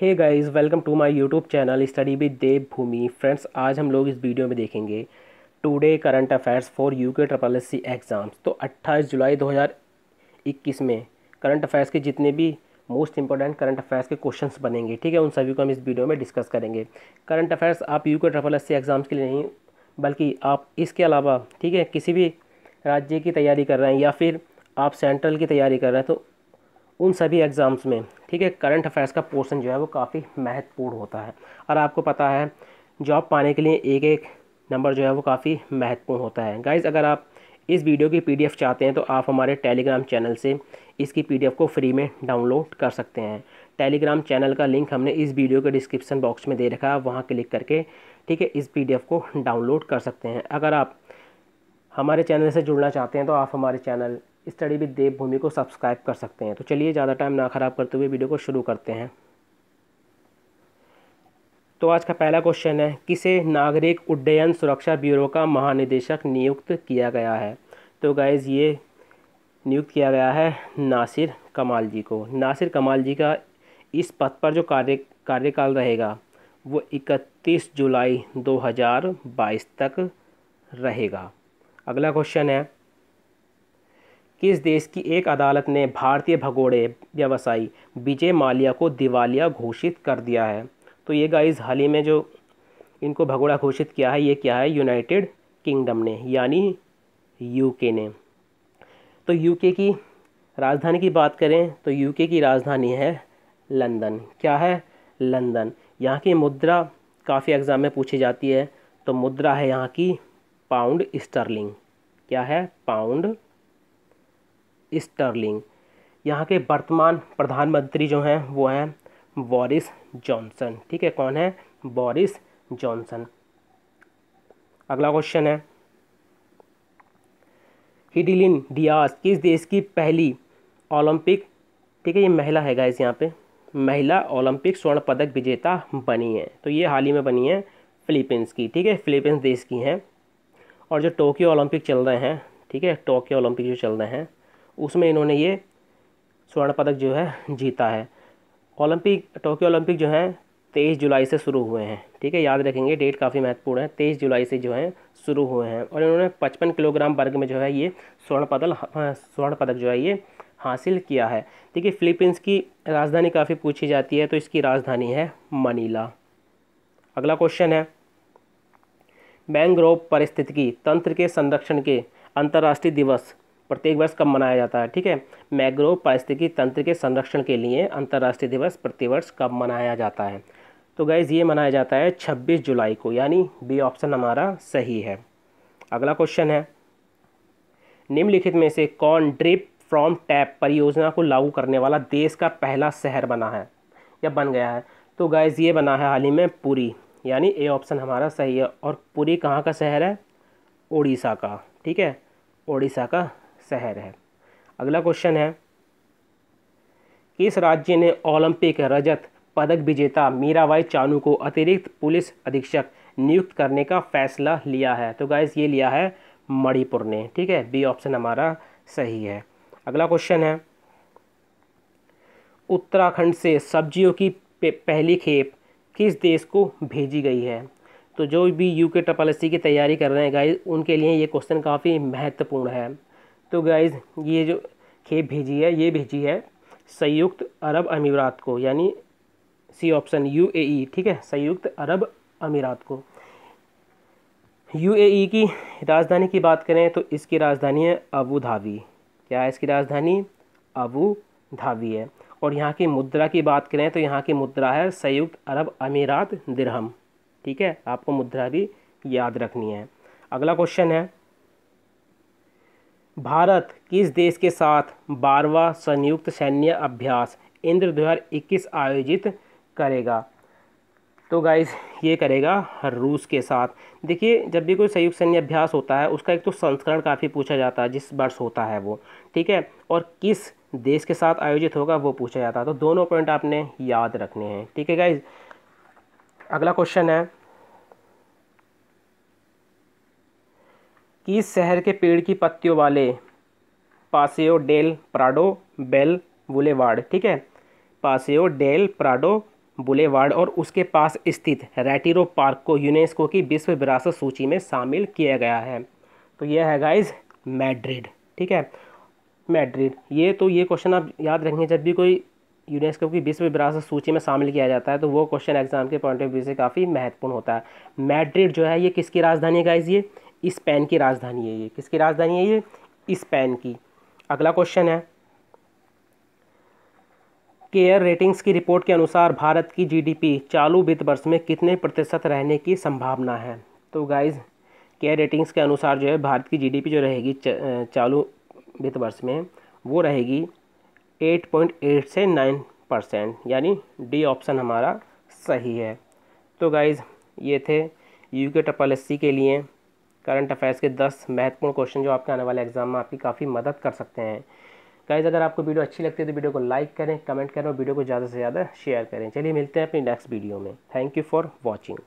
Hey guys welcome to my YouTube channel study with Dev Bhoomi friends आज हम लोग इस वीडियो में देखेंगे today current affairs for UK triple S C exams तो 28 जुलाई 2021 में करंट अफेयर्स के जितने भी मोस्ट इंपॉर्टेंट करंट अफेयर्स के क्वेश्चंस बनेंगे, ठीक है? उन सभी को हम इस वीडियो में डिस्कस करेंगे। करंट अफेयर्स आप U K triple S C exams के लिए नहीं, बल्कि आप इसके अलावा, ठीक है, किसी भी राज्य की तैयारी कर रहे हैं या फिर आप सेंट्रल की तैयारी कर रहे हैं तो उन सभी एग्ज़ाम्स में, ठीक है करंट अफेयर्स का पोर्शन जो है वो काफ़ी महत्वपूर्ण होता है। और आपको पता है जॉब पाने के लिए एक एक नंबर जो है वो काफ़ी महत्वपूर्ण होता है। गाइज़ अगर आप इस वीडियो की पीडीएफ चाहते हैं तो आप हमारे टेलीग्राम चैनल से इसकी पीडीएफ को फ्री में डाउनलोड कर सकते हैं। टेलीग्राम चैनल का लिंक हमने इस वीडियो के डिस्क्रिप्शन बॉक्स में दे रखा है, वहाँ क्लिक करके, ठीक है, इस पीडीएफ को डाउनलोड कर सकते हैं। अगर आप हमारे चैनल से जुड़ना चाहते हैं तो आप हमारे चैनल स्टडी विद देवभूमि को सब्सक्राइब कर सकते हैं। तो चलिए, ज़्यादा टाइम ना ख़राब करते हुए वीडियो को शुरू करते हैं। तो आज का पहला क्वेश्चन है, किसे नागरिक उड्डयन सुरक्षा ब्यूरो का महानिदेशक नियुक्त किया गया है? तो गाइज़ ये नियुक्त किया गया है नासिर कमाल जी को। नासिर कमाल जी का इस पद पर जो कार्य, कार्यकाल रहेगा, वो 31 जुलाई 2022 तक रहेगा। अगला क्वेश्चन है किस देश की एक अदालत ने भारतीय भगोड़े व्यवसायी विजय माल्या को दिवालिया घोषित कर दिया है? तो ये गाइस हाल ही में जो इनको भगोड़ा घोषित किया है, ये क्या है? यूनाइटेड किंगडम ने, यानी यूके ने। तो यूके की राजधानी की बात करें तो यूके की राजधानी है लंदन क्या है? लंदन यहाँ की मुद्रा काफ़ी एग्ज़ाम में पूछी जाती है तो मुद्रा है यहाँ की पाउंड स्टर्लिंग क्या है? Pound sterling. यहाँ के वर्तमान प्रधानमंत्री जो हैं, वो हैं बोरिस जॉनसन। ठीक है, कौन है? Boris Johnson. अगला क्वेश्चन है। हिडिलिन डियास किस देश की पहली ओलंपिक, ठीक है, ये महिला है गाइस यहाँ पे, महिला ओलंपिक स्वर्ण पदक विजेता बनी है। तो ये हाल ही में बनी है फिलीपींस की, ठीक है, फिलीपींस देश की हैं। और जो टोक्यो ओलंपिक चल रहे हैं, ठीक है, टोक्यो ओलंपिक जो चल रहे हैं उसमें इन्होंने ये स्वर्ण पदक जो है जीता है। ओलंपिक, टोक्यो ओलंपिक जो है तेईस जुलाई से शुरू हुए हैं। ठीक है, याद रखेंगे, डेट काफ़ी महत्वपूर्ण है। तेईस जुलाई से जो है शुरू हुए हैं। और इन्होंने पचपन किलोग्राम वर्ग में जो है ये स्वर्ण पदक स्वर्ण पदक जो है ये हासिल किया है। देखिए, फिलीपींस की राजधानी काफ़ी पूछी जाती है तो इसकी राजधानी है मनीला। अगला क्वेश्चन है, मैंग्रोव पारिस्थितिकी तंत्र के संरक्षण के अंतर्राष्ट्रीय दिवस प्रत्येक वर्ष कब मनाया जाता है, ठीक है? मैग्रोव पारिस्थितिकी तंत्र के संरक्षण के लिए अंतर्राष्ट्रीय दिवस प्रतिवर्ष कब मनाया जाता है? तो गैज़ ये मनाया जाता है 26 जुलाई को, यानी बी ऑप्शन हमारा सही है। अगला क्वेश्चन है। निम्नलिखित में से कौन ड्रिप फ्रॉम टैप परियोजना को लागू करने वाला देश का पहला शहर बना है? या बन गया है? तो गैज़ ये बना है हाल ही में पुरी, यानी ए ऑप्शन हमारा सही है। और पुरी कहाँ का शहर है? उड़ीसा का, ठीक है? उड़ीसा का शहर है। अगला क्वेश्चन है किस राज्य ने ओलंपिक रजत पदक विजेता मीराबाई चानू को अतिरिक्त पुलिस अधीक्षक नियुक्त करने का फैसला लिया है। तो गाइज़ ये लिया है मणिपुर ने। ठीक है बी ऑप्शन हमारा सही है। अगला क्वेश्चन है, उत्तराखंड से सब्जियों की पहली खेप किस देश को भेजी गई है? तो जो भी यू के ट्रिपल की तैयारी कर रहे हैं गाइज़ उनके लिए ये क्वेश्चन काफ़ी महत्वपूर्ण है। तो गाइज़ ये जो खेप भेजी है, ये भेजी है संयुक्त अरब अमीरात को, यानी सी ऑप्शन यू ठीक है? संयुक्त अरब अमीरात को। यू की राजधानी की बात करें तो इसकी राजधानी है अबू धाबी क्या है इसकी राजधानी? अबू धाबी है। और यहाँ की मुद्रा की बात करें तो यहाँ की मुद्रा है संयुक्त अरब अमीरात दिरहम, ठीक है? आपको मुद्रा भी याद रखनी है। अगला क्वेश्चन है भारत किस देश के साथ बारवा संयुक्त सैन्य अभ्यास इंद्र 2021 आयोजित करेगा? तो गाइज़ ये करेगा रूस के साथ। देखिए, जब भी कोई संयुक्त सैन्य अभ्यास होता है, उसका एक तो संस्करण काफ़ी पूछा जाता है, जिस वर्ष होता है वो, ठीक है? और किस देश के साथ आयोजित होगा वो पूछा जाता है। तो दोनों पॉइंट आपने याद रखने हैं, ठीक है गाइज़ अगला क्वेश्चन है किस शहर के पेड़ की पत्तियों वाले पासियो डेल प्राडो बेल बुलेवार्ड, ठीक है? पासियो डेल प्राडो बुलेवार्ड और उसके पास स्थित रेटिरो पार्क को यूनेस्को की विश्व विरासत सूची में शामिल किया गया है। तो यह है गाइज़ मैड्रिड, ठीक है? मैड्रिड, ये तो ये क्वेश्चन आप याद रखेंगे, जब भी कोई यूनेस्को की विश्व विरासत सूची में शामिल किया जाता है तो वो क्वेश्चन एग्ज़ाम के पॉइंट ऑफ़ व्यू से काफ़ी महत्वपूर्ण होता है। मैड्रिड जो है, ये किसकी राजधानी है गाइज़ ये? स्पेन की राजधानी है ये। किसकी राजधानी है ये? स्पेन की। अगला क्वेश्चन है। केयर रेटिंग्स की रिपोर्ट के अनुसार भारत की जीडीपी चालू वित्त वर्ष में कितने प्रतिशत रहने की संभावना है? तो गाइज़ केयर रेटिंग्स के अनुसार जो है, भारत की जीडीपी जो रहेगी चालू वित्त वर्ष में, वो रहेगी 8.8 से 9 परसेंट। यानी डी ऑप्शन हमारा सही है। तो गाइज़ ये थे यू के ट्रिपल एस के लिए। करंट अफेयर्स के 10 महत्वपूर्ण क्वेश्चन जो आपके आने वाले एग्ज़ाम में आपकी काफ़ी मदद कर सकते हैं। गाइज़ अगर आपको वीडियो अच्छी लगती है तो वीडियो को लाइक करें, कमेंट करें और वीडियो को ज़्यादा से ज़्यादा शेयर करें। चलिए मिलते हैं अपनी नेक्स्ट वीडियो में। Thank you for watching